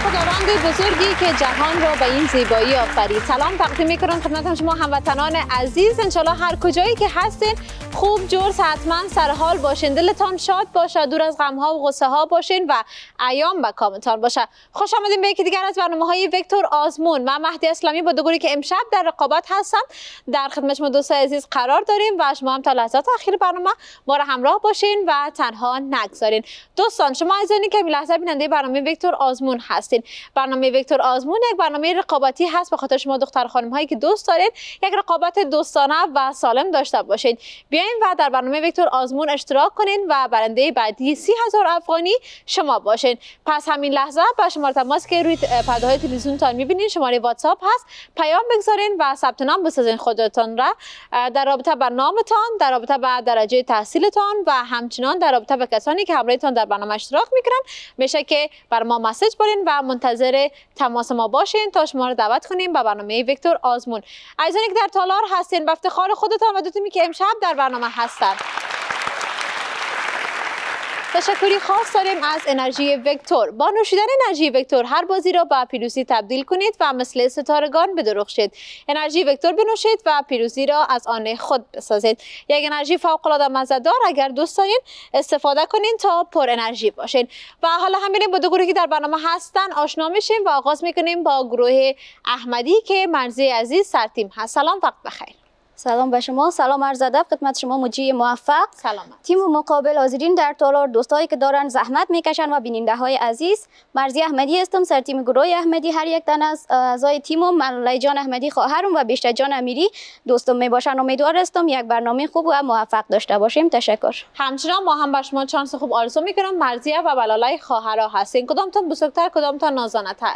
خداوند بزرگی که جهان را به این زیبایی آفرید. سلام تقدیم می‌کنم خدمت شما هموطنان عزیز. انشالله هر کجایی که هستین خوب جور حتما سر حال باشین. دلتان شاد باشه دور از غم ها و غصه ها باشین و ایام به کامتان باشه. خوش آمدین به یکی دیگر از برنامه های وکتور آزمون. من مهدی اسلامی با دوگوری که امشب در رقابت هستم. در خدمت شما دوستای عزیز قرار داریم و شما هم تا لحظات اخیر برنامه ما را همراه باشین و تنها نگذارین. دوستان شما عزیزانی که لحظه بیننده برنامه وکتور آزمون هستین. برنامه وکتور آزمون یک برنامه رقابتی هست به خاطر شما دختر خانم هایی که دوست دارین. یک رقابت دوستانه و سالم داشته باشین. بیاین و در برنامه وکتور آزمون اشتراک کنین و برنده بعدی سی هزار افغانی شما باشین. پس همین لحظه با شماره تماس که روی پرده های تلویزیونتان می‌بینین شماره واتساپ هست. پیام بگذارین و ثبت نام بسازین خودتان را. در رابطه با نامتان در رابطه با درجه تحصیلتان و همچنان در رابطه با کسانی که همراهتان در برنامه اشتراک می‌کنن میشه که بر ما مسج برین و منتظر تماس ما باشین تا شما رو دعوت کنیم به برنامه وکتور آزمون. عزیزانی که در تالار هستین به افتخار خودتان و دوتمی که امشب در برنامه هستن. تشکری خاص داریم از انرژی وکتور. با نوشیدن انرژی وکتور هر بازی را به پیروزی تبدیل کنید و مثل ستارگان بدرخشید. انرژی وکتور بنوشید و پیروزی را از آن خود بسازید. یک انرژی فوق العاده مزهدار اگر دوست دارین استفاده کنین تا پر انرژی باشین. و حالا همین با دو گروهی که در برنامه هستن آشنا میشیم و آغاز می‌کنیم با گروه احمدی که مرزی عزیز سرتیم هست. سلام وقت بخیر. سلام به شما. سلام عرض ادب خدمت شما مجی موفق. سلامت. تیم مقابل حاضرین در تالار دوستایی که دارن زحمت می‌کشن و بیننده های عزیز. مرزی احمدی هستم سر تیم گروه احمدی. هر یک تن از اعضای تیم و جان احمدی خواهرم و بیشتر جان امیری دوستم می‌باشن. امیدوار هستم یک برنامه خوب و موفق داشته باشیم. تشکر. همچنان ما هم بر شما چانس خوب آرزو می‌کنم مرزیه و بلالای خواهرها هستین. کدامتون بزرگتر کدامتان نازانه تر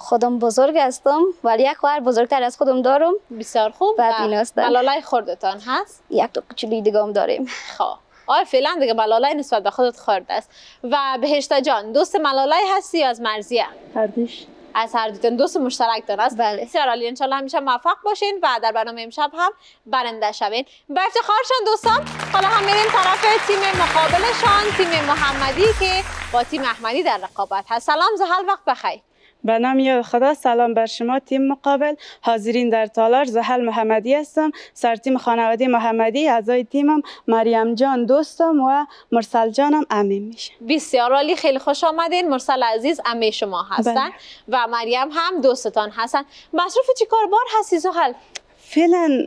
خودم بزرگ هستم ولی یک خواهر بزرگتر از خودم دارم. بسیار خوب و بیناستم ملالای خوردتان هست؟ یک تو کوچولی دیگه هم داریم. خب. آره فعلا دیگه ملالای نسبت به خودت خورده است. و بهشتا جان دوست ملالای هستی یا از مرزیه هر دوش از هر دوتون دوست مشترک دار است. بله. بسیار عالی. ان همیشه موفق باشین و در برنامه امشب هم برنده شوین. با افتخارشان دوستان حالا هم میریم طرف تیم مقابلشان تیم محمدی که با تیم احمدی در رقابت هست. سلام زحل وقت بخیر. به نام خدا سلام بر شما تیم مقابل. حاضرین در تالار زحل محمدی هستم سر تیم خانواده محمدی اعضای تیمم. مریم جان دوستم و مرسل جانم امیم میشه. بسیار عالی خیلی خوش آمدین. مرسل عزیز امی شما هستن بله. و مریم هم دوستتان هستن. مصروف چی کاربار هستی زحل؟ فعلا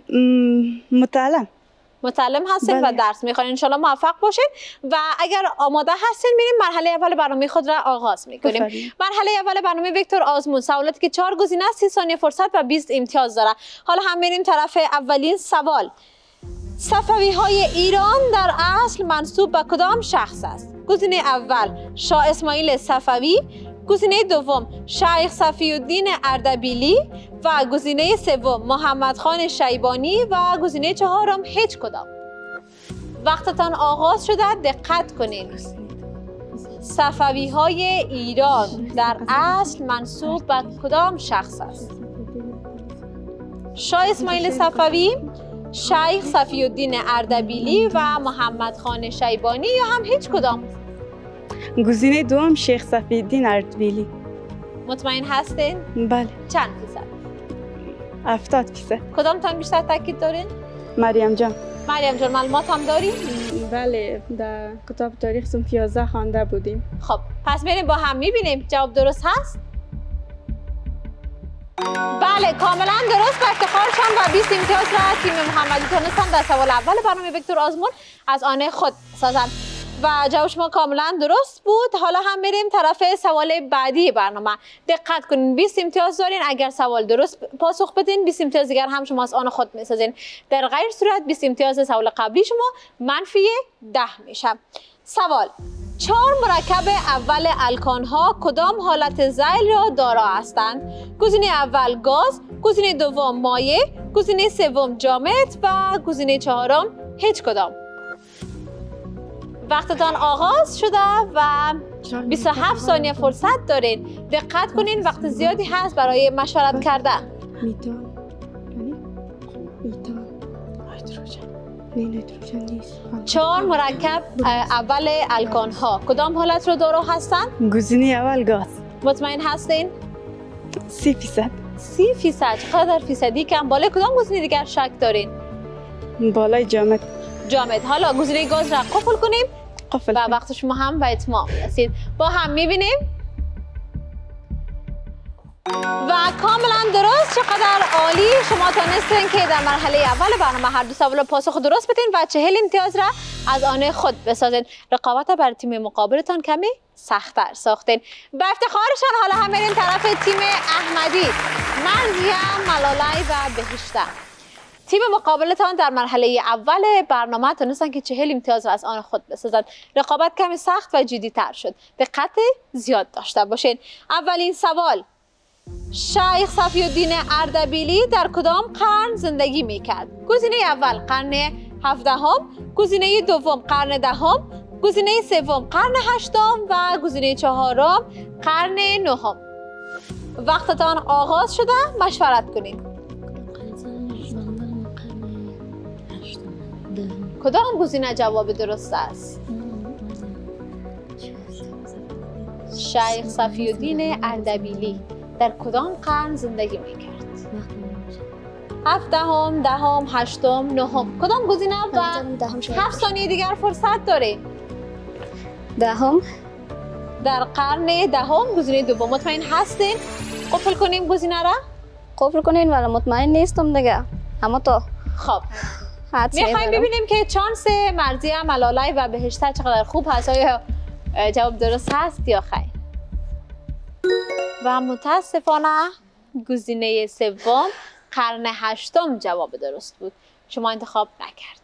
متعلم. متعلم هستین و بله. درس می‌خوان انشالله موفق باشین. و اگر آماده هستین میریم مرحله اول برنامه خود را آغاز می‌کنیم. بفرمایید. مرحله اول برنامه وکتور آزمون. سوالاتی که چهار گزینه است 30 ثانیه فرصت و 20 امتیاز داره. حالا هم میریم طرف اولین سوال. صفوی های ایران در اصل منصوب به کدام شخص است؟ گزینه اول شاه اسماعیل صفوی. گزینه دوم شیخ صفی الدین اردبیلی و گزینه سوم محمد خان شیبانی و گزینه چهارم هیچ کدام. وقتتان آغاز شده دقت کنید صفوی های ایران در اصل منصوب به کدام شخص است؟ شاه اسماعیل صفوی شیخ صفی الدین اردبیلی و محمد خان شیبانی یا هم هیچ کدام؟ گزینه دوم شیخ صفی الدین اردبیلی مطمئن هستین؟ بله. چند فیصد؟ هفتاد فیصد. کدام تان بیشتر تاکید دارین؟ مریم جان. مریم جان معلومات هم دارین؟ بله در کتاب تاریخ سم 11 خوانده بودیم. خب پس میریم با هم می‌بینیم. جواب درست هست؟ بله کاملا درست. به افتخارشان و 20 امتیاز را تیم محمدی تونستان در سوال اول برنامه وکتور آزمون از آن خود سازند. و جواب شما کاملا درست بود. حالا هم میریم طرف سوال بعدی برنامه. دقت کنین 20 امتیاز دارین. اگر سوال درست پاسخ بدین 20 امتیاز دیگر هم شما از آن خود می‌سازین. در غیر صورت 20 امتیاز سوال قبلی شما منفی 10 میشه. سوال چهار مرکب اول الکان ها کدام حالت زیل را دارا هستند؟ گزینه اول گاز گزینه دوم مایع گزینه سوم جامد و گزینه چهارم هیچ کدام. وقتتان آغاز شده و 27 ثانیه فرصت دارین. دقت کنین وقت زیادی هست برای مشورت کردن. میتال یعنی؟ میتال چهار مرکب اول الکان ها کدام حالت رو دارا هستند گزینه اول گاز. مطمئن هستین؟ سی فیصد. سی فیصد. چقدر فیصدی کم؟ بالای کدام گزینه دیگر شک دارین؟ بالای جامد. جامد. حالا گزینه گاز را قفل کنیم. قفل و. وقت شما هم به اتمام. رسید. با هم می‌بینیم. و کاملا درست. چقدر عالی. شما تانستین که در مرحله اول برنامه هر دو سوال پاسخ درست بدین و چهل امتیاز را از آن خود بسازین. رقابت بر تیم مقابلتان کمی سختتر ساختین. به افتخارشان حالا هم میریم طرف تیم احمدی. مرزیم ملالای و بهشته تیم مقابلتان در مرحله اول برنامه تونستن که چهل امتیاز را از آن خود بسازند. رقابت کمی سخت و جدی تر شد. دقت زیاد داشته باشین. اولین سوال. شیخ صفی الدین اردبیلی در کدام قرن زندگی می‌کرد؟ گزینه اول قرن هفدهم گزینه دوم قرن دهم گزینه سوم قرن هشتم و گزینه چهارم قرن نهم. وقتتان آغاز شده. مشورت کنید. کدام گزینه جواب درست است؟ شیخ صفی الدین اردبیلی در کدام قرن زندگی می‌کرد؟ هفدهم دهم هشتم نهم. کدام گزینه و هفت ثانیه دیگر فرصت داره دهم. در قرن دهم گزینه دوم مطمئن هستین؟ قفل کنیم گزینه را. قفل کنین ولی مطمئن نیستم دیگه. اما تو. خب. می‌خوایم. ببینیم که چانس مرزی ملالای و بهشته چقدر خوب هست آیا جواب درست هست یا خیر؟ و متاسفانه گزینه سوم قرن هشتم جواب درست بود. شما انتخاب نکردید.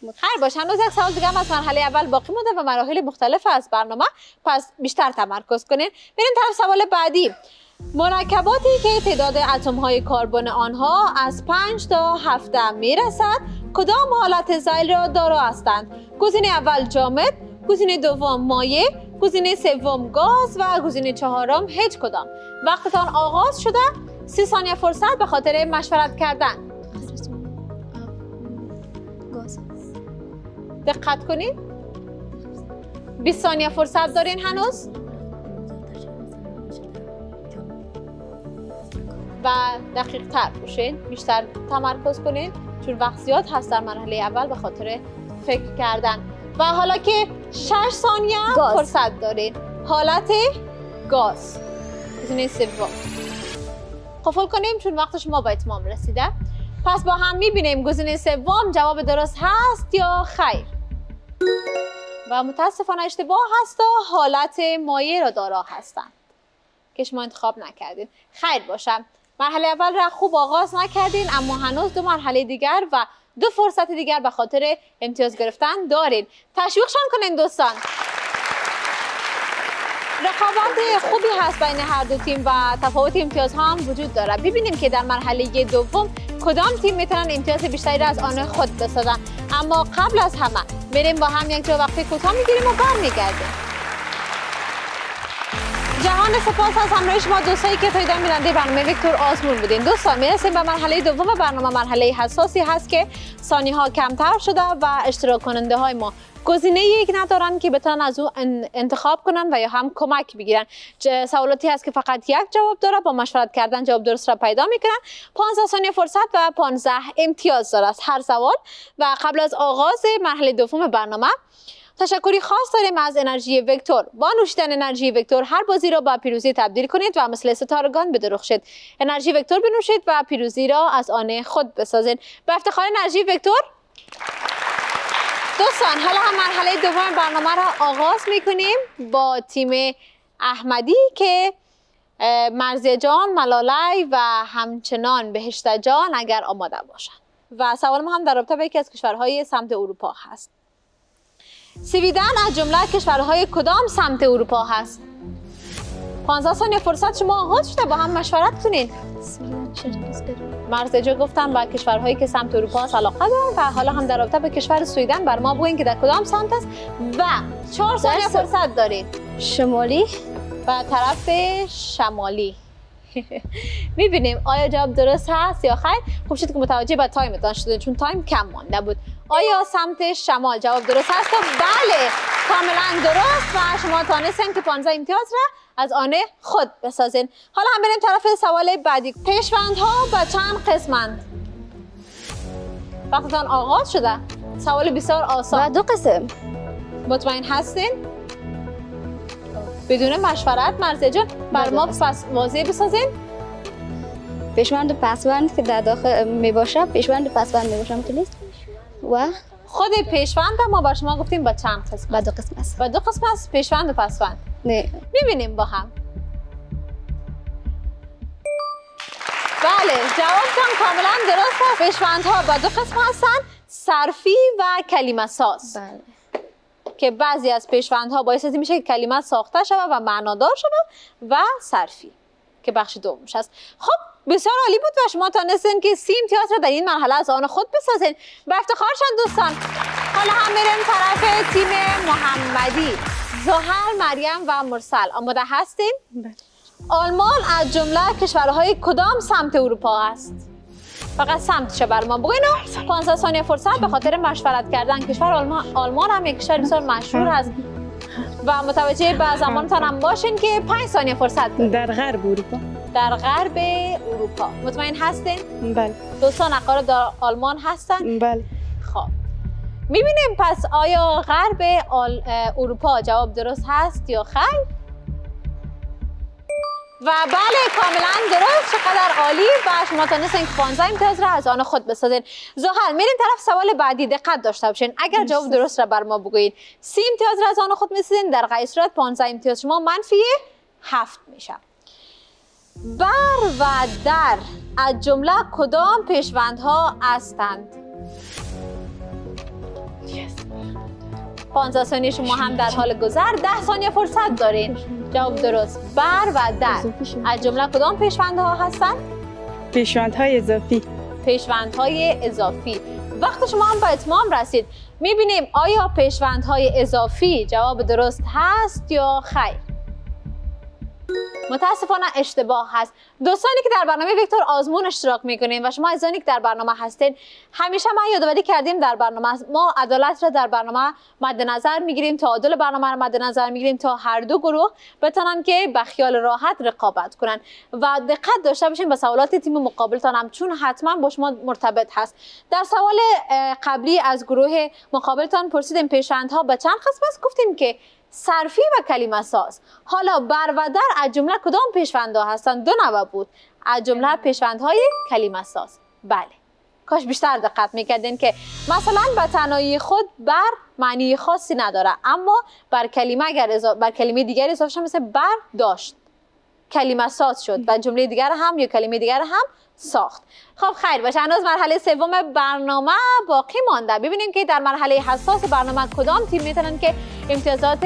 خیر باش هنوز یک سوال دیگه هم از مرحله اول باقی مونده و مراحل مختلف از برنامه. پس بیشتر تمرکز کنین. بریم طرف سوال بعدی. مرکباتی که تعداد اتم های کربن آنها از 5 تا 17 می رسد کدام حالت زیل را دارا هستند؟ گزینه اول جامد گزینه دوم مایع گزینه سوم گاز و گزینه چهارم هیچ کدام. وقتتان آغاز شده. سی ثانیه فرصت به خاطر مشورت کردن. دقت کنید. 20 ثانیه فرصت دارین هنوز؟ و دقیق تر باشین بیشتر تمرکز کنین چون وقت زیاد هست در مرحله اول به خاطر فکر کردن. و حالا که 6 ثانیه هم. فرصت دارین. حالت گاز. گزینه سوم قفل کنیم چون وقت شما به اتمام رسیده. پس با هم می‌بینیم گزینه سوم جواب درست هست یا خیر. و متاسفانه اشتباه هست و حالت مایع را دارا هستند. که شما انتخاب نکردین. خیر باشم. مرحله اول را خوب آغاز نکردین اما هنوز دو مرحله دیگر و دو فرصت دیگر به خاطر امتیاز گرفتن دارین. تشویقشان کنین دوستان. رقابت خوبی هست بین هر دو تیم و تفاوت امتیاز ها هم وجود داره ببینیم که در مرحله دوم کدام تیم می‌تونن امتیاز بیشتری را از آن خود بسازن. اما قبل از همه بریم با هم یک جا وقتی کوتاه می‌گیریم و برمیگردیم. جهان سپاس از همراه شما دوستایی که تا ایدان بیننده برنامه ویکتور آزمون بودین. دوستان می‌رسیم به مرحله دوم برنامه. مرحله حساسی هست که ثانیه ها کمتر شده و اشتراک کننده های ما گزینه یک ندارن که بتونن از او ان- انتخاب کنن و یا هم کمک بگیرن. سوالاتی هست که فقط یک جواب داره با مشورت کردن جواب درست را پیدا می‌کنن. 15 ثانیه فرصت و 15 امتیاز داره. هر سوال و قبل از آغاز مرحله دوم برنامه تشکری خاص داریم از انرژی وکتور. با نوشیدن انرژی وکتور هر بازی را به پیروزی تبدیل کنید و مثل ستارگان بدرخشید. انرژی وکتور بنوشید و پیروزی را از آن خود بسازید. به افتخار انرژی وکتور. دوستان حالا هم مرحله دوم برنامه را آغاز می‌کنیم با تیم احمدی که مرزی جان ملالی و همچنان بهشت جان اگر آماده باشند. و سوال ما هم در رابطه با یکی از کشورهای سمت اروپا هست. سویدن از جمله کشورهای کدام سمت اروپا هست؟ 15 ثانیه فرصت شما آغاز شده با هم مشورت کنین. مرزجا گفتم با کشورهایی که سمت اروپا هست علاقه دارم و حالا هم در رابطه به کشور سویدن بر ما بگوین که در کدام سمت است و چهار ثانیه در س- فرصت دارید شمالی. و طرف شمالی. می‌بینیم آیا جواب درست هست یا خیر؟ خوب شد که متوجه به time تان شده چون time کم مانده بود. آیا سمت شمال؟ جواب درست هست. و بله کاملا درست و شما تانستین که 15 امتیاز را از آن خود بسازین. حالا هم بریم طرف سوال بعدی. پیشوندها به چند قسمند؟ وقتتان آغاز شده. سوال بسیار و آسان دو قسم. مطمئن هستین؟ بدون مشورت مرزی جان بر بله. ما پس واضح بسازین. پیشوند و پسوند که در داخل می باشه پیشوند و پسوند می باشه؟ و خود پیشوند ما بر شما گفتیم با چند قسم و دو قسم است و دو قسم است پیشوند و پسوند. نه. می‌بینیم با هم. بله جوابتان کاملا درست است. پیشوندها با دو قسم هستند صرفی و کلمه ساز. بله. که بعضی از پیشوندها باعث از این میشه که کلمه ساخته شود و معنادار شود و صرفی که بخش دومش است خب بسیار عالی بود و شما تانستین که سی امتیاز را در این مرحله از آن خود بسازین. به افتخارشان دوستان. حالا هم بریم طرف تیم محمدی. زحل مریم و مرسل. آماده هستین؟ بله. آلمان از جمله کشورهای کدام سمت اروپا است؟ فقط سمتش بر ما بگوین و 15 ثانیه فرصت. به خاطر مشورت کردن کشور آلمان آلمان هم یک کشور بسیار مشهور هست و متوجه به زمانتان هم باشین که 5 ثانیه فرصت دارید. در غرب اروپا. در غرب اروپا. مطمئن هستین؟ بله. دوستان اقارب در آلمان هستن؟ بله. خب. می‌بینیم پس آیا غرب آل... اروپا جواب درست هست یا خیر؟ و بله کاملا درست. چقدر عالی و شما تانستین که 15 امتیاز را از آن خود بسازین. زحل میریم طرف سوال بعدی. دقت داشته باشین. اگر جواب درست را بر ما بگویید. 30 امتیاز را از آن خود می‌سازین. در غیر صورت 15 امتیاز شما منفی هفت میشه بر و در. از جمله کدام پیشوندها هستند؟ 15 ثانیه شما هم در حال گذر. 10 ثانیه فرصت دارین. جواب درست. بر و در. از جمله کدام پیشوندها هستند؟ پیشوندهای اضافی. پیشوندهای اضافی. وقت شما هم به اتمام رسید. می‌بینیم آیا پیشوندهای اضافی جواب درست هست یا خیر؟ متاسفانه اشتباه هست. دوستانی که در برنامه ویکتور آزمون اشتراک می‌کنین و شما عزیزانی که در برنامه هستین همیشه ما یادآوری کردیم در برنامه ما عدالت را در برنامه مد نظر می‌گیریم تعادل برنامه را مد نظر می‌گیریم تا هر دو گروه بتونن که به خیال راحت رقابت کنن. و دقت داشته باشین به سوالات تیم مقابلتان هم چون حتما با شما مرتبط هست. در سوال قبلی از گروه مقابلتان پرسیدیم پیشوندها به چند قسم است گفتیم که صرفی و کلمه ساز. حالا بر و در از جمله کدام پیشوندها هستند دو نوع بود. از جمله پیشوندهای کلمه ساز. بله. کاش بیشتر دقت می‌کردین که مثلا به تنهایی خود بر معنی خاصی نداره اما بر کلمه اگر بر کلمه دیگر اضافه مثل بر داشت. کلمه ساز شد و جمله دیگر هم یا کلمه دیگر هم ساخت. خب خیر باشه. هنوز مرحله سوم برنامه باقی مانده. ببینیم که در مرحله حساس برنامه کدام تیم می‌تونن که امتیازات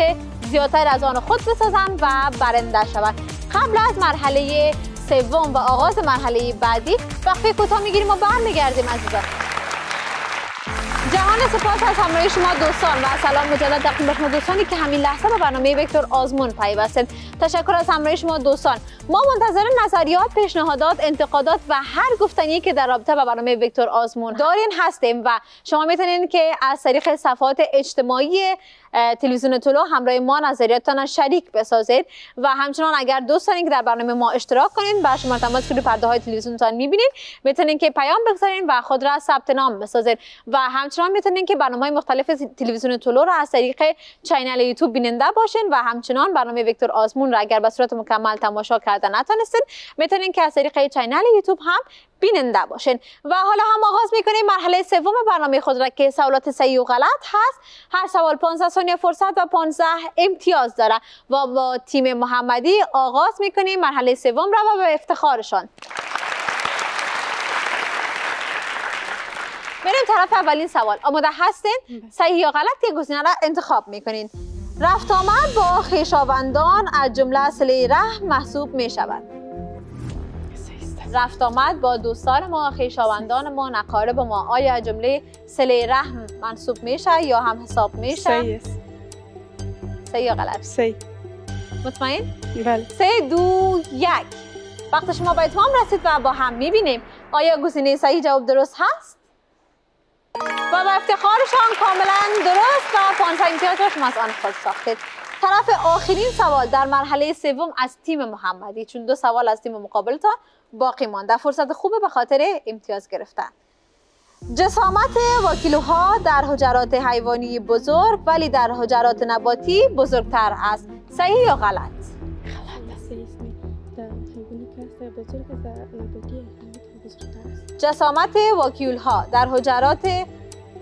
زیادتر از آن خود بسازن و برنده شوند قبل از مرحله سوم و آغاز مرحله بعدی وقفه کوتاه می‌گیریم و برمیگردیم عزیزان. جهان سپاس از همراهی شما دوستان و سلام مجدد تقدیم شما دوستانی که همین لحظه به برنامه وکتور آزمون پیوستید تشکر از همراهی شما دوستان. ما منتظر نظریات پیشنهادات انتقادات و هر گفتنی که در رابطه با برنامه وکتور آزمون دارین هستیم و شما می‌تونین که از طریق صفحات اجتماعی تلویزیون طلو همراه ما نظریاتتان شریک بسازید و همچنان اگر دوست دارین که در برنامه ما اشتراک کنین با شما تماس کنید پرده های تلویزیونتان می‌بینید می‌تونین که پیام بگذارین و خود را ثبت نام بسازید و همچنان می‌تونین که برنامه مختلف تلویزیون طلوع را از طریق channel YouTube بیننده باشین و همچنان برنامه ویکتور آزمون را اگر به صورت مکمل تماشا کردن نتونستین می‌تونین که از طریق channel YouTube هم بیننده باشین. و حالا هم آغاز می‌کنیم مرحله سوم برنامه خود را که سوالات صحیح و غلط هست. هر سوال 15 ثانیه فرصت و 15 امتیاز داره. و با تیم محمدی آغاز می‌کنیم مرحله سوم را و به افتخارشان. بریم طرف اولین سوال. آماده هستین؟ صحیح یا غلط یک گزینه را انتخاب می‌کنین. رفت آمد با خویشاوندان از جمله صله رحم محسوب می شود رفت آمد با دوستان ما خویشاوندان ما اقارب ما. آیا از جمله صله رحم منصوب میشه یا هم حساب میشه؟ صحیح یا غلط؟ صحیح. مطمئن؟ بله. سه دو یک. وقت شما به اتمام رسید و با هم می‌بینیم. آیا گزینه صحیح جواب درست هست؟ و افتخارشان کاملا درست و 500 امتیاز را شما از آن خود ساختید طرف آخرین سوال در مرحله سوم از تیم محمدی چون دو سوال از تیم مقابلتان باقی مانده. فرصت خوبه به خاطر امتیاز گرفتن. جسامت واکیلوها در حجرات حیوانی بزرگ ولی در حجرات نباتی بزرگتر است صحیح یا غلط؟ جسامت واکیول ها در حجرات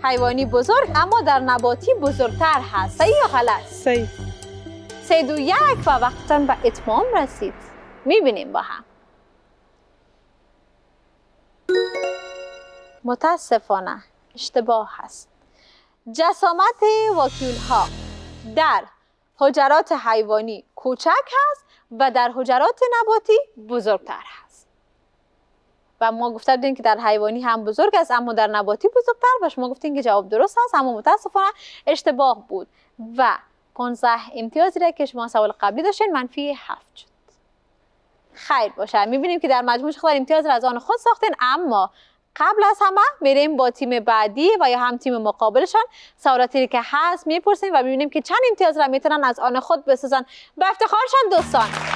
حیوانی بزرگ اما در نباتی بزرگتر هست. صحیح یا غلط؟ صحیح. سه دو یک و وقتتان به اتمام رسید. می‌بینیم با هم. متاسفانه اشتباه هست. جسامت واکیول ها در حجرات حیوانی کوچک هست و در حجرات نباتی بزرگتر هست. و ما گفته بودیم که در حیوانی هم بزرگ است اما در نباتی بزرگتر و شما گفتین که جواب درست هست اما متاسفانه اشتباه بود. و 15 امتیازی را که شما سوال قبلی داشتین منفی 7 شد. خیر باشه. می‌بینیم که در مجموع خود امتیاز را از آن خود ساختین اما قبل از همه میریم با تیم بعدی و یا هم تیم مقابلشان. سوالاتی که هست می‌پرسیم و می‌بینیم که چند امتیاز را می‌تونن از آن خود بسازن به افتخارشان دوستان.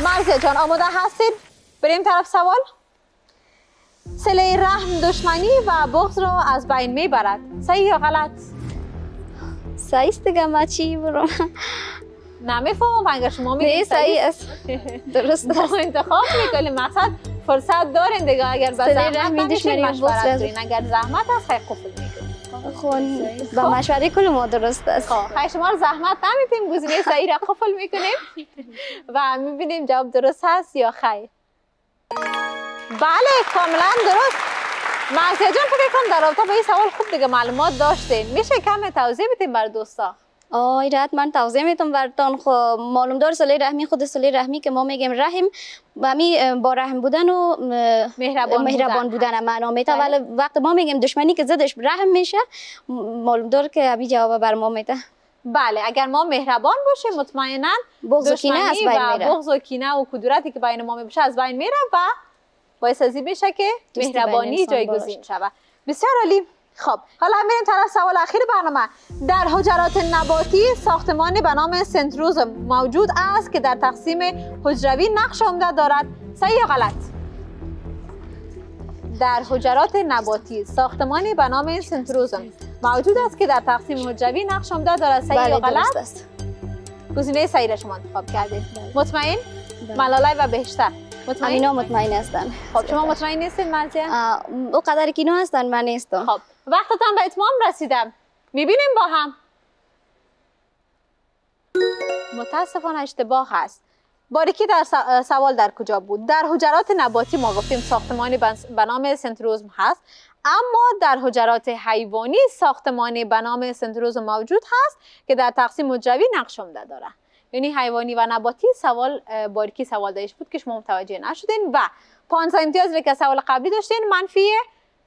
مرزی جان آماده هستید بریم طرف سوال. سله رحم دشمنی و بغض را از بین می‌برد. صحیح یا غلط؟ صحیح است دیگه ما چی برم نمی‌فهمم اگر شما میگید صحیح است. درست ما است. انتخاب می‌کنیم. مقصد فرصت دارین دیگه. اگر به زحمت و مشورت اگر زحمت هست خیلی قفل می‌کنیم. خون با مشوره کل ما درست است. خب شما رو زحمت نمیتیم گزینه صحیح را قفل می‌کنیم و می‌بینیم جواب درست هست یا خیر. بله کاملا درست. مرزیه جان فکر کنم در رابطه با این سوال خوب دیگه معلومات داشتین میشه کم توضیح بدیم بر دوستا؟ آه ایراد من توضیح می‌تونم براتون خب معلوم دار سله رحمی خود سله رحمی که ما میگیم رحم و همی با رحم بودن و مهربان مهربان بودن بودن معنا میته بله. ولی وقت ما میگیم دشمنی که زدش رحم میشه معلوم دار که ابی جواب بر ما میده. بله اگر ما مهربان باشیم مطمئنا بغض و کینه از دشمنی بین و میره. بغض و کینه و کدورتی که بین ما میشه از بین میره و باعث از میشه که مهربانی جایگزین شود. بسیار عالی. خب حالا میریم طرف سوال اخیر برنامه. در حجرات نباتی ساختمانی به نام سنتروز موجود است که در تقسیم حجروی نقش عمده دارد. صحیح یا غلط؟ در حجرات نباتی ساختمانی به نام سنتروزم موجود است که در تقسیم حجروی نقش عمده دارد. صحیح یا بله غلط؟ است. گزینه صحیح را شما انتخاب کردید بله. مطمئن؟ بله. ملالای و بهشتر. مطمئن امینا مطمئن هستن. خب شما مطمئن نیستید مرزیه آه، او قدر کینو هستن من نیستم. خب وقتتان به اتمام رسیدم. می‌بینیم با هم. متاسفانه اشتباه هست. باریکی در سوال در کجا بود؟ در حجرات نباتی ما گفتیم ساختمانی به نام سنتروزم هست. اما در حجرات حیوانی ساختمانی به نام سنتروزم موجود هست که در تقسیم حجروی نقش عمده داره یعنی حیوانی و نباتی سوال باریکی سوال داشت بود که شما متوجه نشدین و 15 امتیاز که سوال قبلی داشتین منفی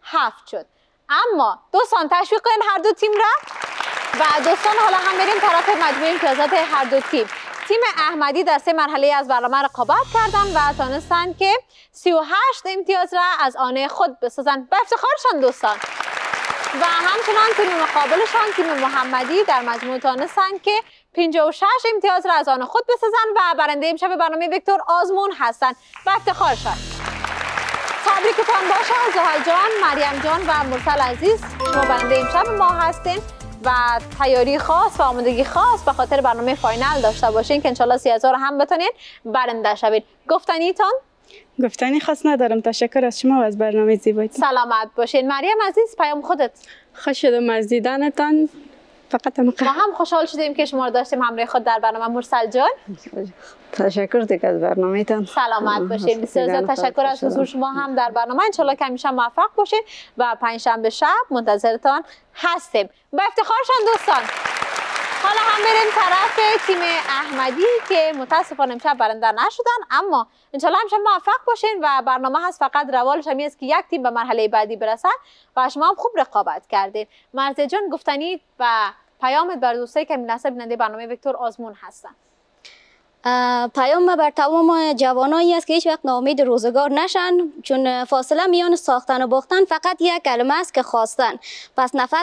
هفت شد. اما دوستان تشویق کنین هر دو تیم را و دوستان حالا هم بریم طرف مجموع امتیازات هر دو تیم. تیم احمدی در سه مرحله از برنامه رقابت کردن و تانستن که 38 امتیاز را از آن خود بسازن. به افتخارشان دوستان. و همچنان تیم مقابلشان تیم محمدی در مجموع تانستن که 56 امتیاز را از آن خود بسازن و برنده امشب برنامه ویکتور آزمون هستند به افتخارشان تبریکتان باشه زحل جان مریم جان و مرسل عزیز. شما برنده امشب ما هستین و تیاری خاص و آمادگی خاص به خاطر برنامه فاینال داشته باشین که انشالله سی هزار هم بتونین برنده شوید گفتنیتان؟ گفتنی خاص ندارم. تشکر از شما و از برنامه زیبایتون سلامت باشین. مریم عزیز پیام خودت. خوش شدم از دیدنتان فقط هم ما هم خوشحال شدیم که شما رو داشتیم همراه خود در برنامه مرسل جان. تشکر دیگه از برنامه تان سلامت باشین. بسیار زیاد تشکر از حضور شما هم در برنامه. انشالله که همیشه موفق باشین و پنجشنبه شب منتظرتان هستیم. به افتخارشان دوستان. حالا هم بریم طرف تیم احمدی که متاسفانه امشب برنده نشدن اما انشالله همیشه موفق باشین و برنامه هست فقط روالش همی است که یک تیم به مرحله بعدی برسن و شما هم خوب رقابت کردین. مرزه جان گفتنی و پیامت بر دوستایی که مناسب بیننده برنامه ویکتور آزمون هستن. پیام ما بر تمام جوانایی است که هیچ وقت ناامید روزگار نشن چون فاصله میان ساختن و باختن فقط یک کلمه است که خواستن. پس نفس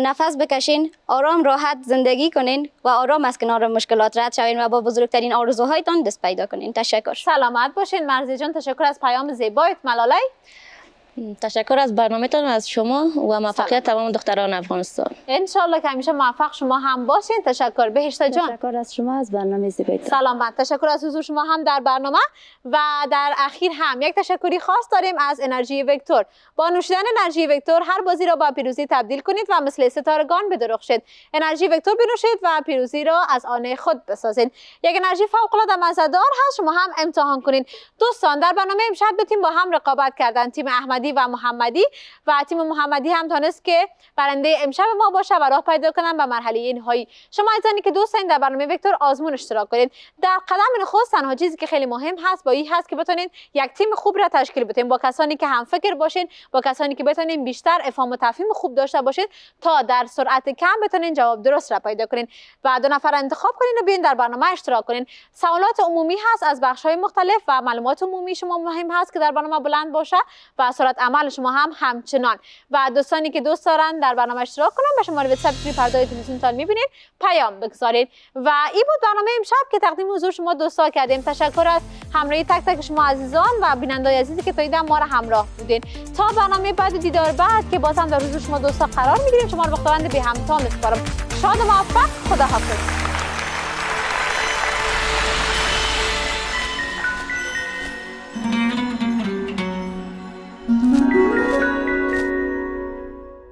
نفس بکشین آرام راحت زندگی کنین و آرام از کنار مشکلات رد شوین و با بزرگترین آرزوهایتان دست پیدا کنین. تشکر. سلامت باشین مرزی جان. تشکر از پیام زیبایت ملاله تشکر از برنامهتان از شما و موفقیت تمام دختران افغانستان. انشالله که همیشه موفق شما هم باشین. تشکر. بهشت جان. تشکر از شما از برنامه زیبایت. سلامت تشکر از حضور شما هم در برنامه و در اخیر هم. یک تشکری خاص داریم از انرژی وکتور. با نوشیدن انرژی وکتور هر بازی را با پیروزی تبدیل کنید و مثل ستارگان بدرخشید. انرژی وکتور بنوشید و پیروزی را از آن خود بسازید. یک انرژی فوق العاده مزهدار هست. شما هم امتحان کنید. دوستان در برنامه امشب دو تیم با هم رقابت کردن. تیم احمدی و محمدی و تیم محمدی هم تانست که برنده امشب ما باشه و راه پیدا کنن به مرحله نهایی شما عزیزانی که دوست در برنامه وکتور آزمون اشتراک کنید در قدم نخست تنها چیزی که خیلی مهم هست با این هست که بتونید یک تیم خوب را تشکیل بدین. با کسانی که هم فکر باشین با کسانی که بتونین بیشتر افهام و تفهیم خوب داشته باشین تا در سرعت کم بتونین جواب درست را پیدا کنین. و دو نفر انتخاب کنین و بیاین در برنامه اشتراک کنین. سوالات عمومی هست از بخش های مختلف و معلومات عمومی شما مهم هست که در برنامه بلند باشه و سرعت عمل شما هم همچنان. و دوستانی که دوست دارن در برنامه اشتراک کنن به شماره واتساپ توی پرده تلویزیونتان می‌بینید پیام بگذارید و این بود برنامه امشب که تقدیم حضور شما دوستا کردیم. تشکر از همراهی تک تک شما عزیزان و بینندای عزیزی که تا ما را همراه بودین. تا برنامه بعد دیدار بعد که باز هم در حضور شما دوستا قرار می‌گیریم شما رو به خداوند به همتا میسپارم. شاد و موفق. خدا حافظ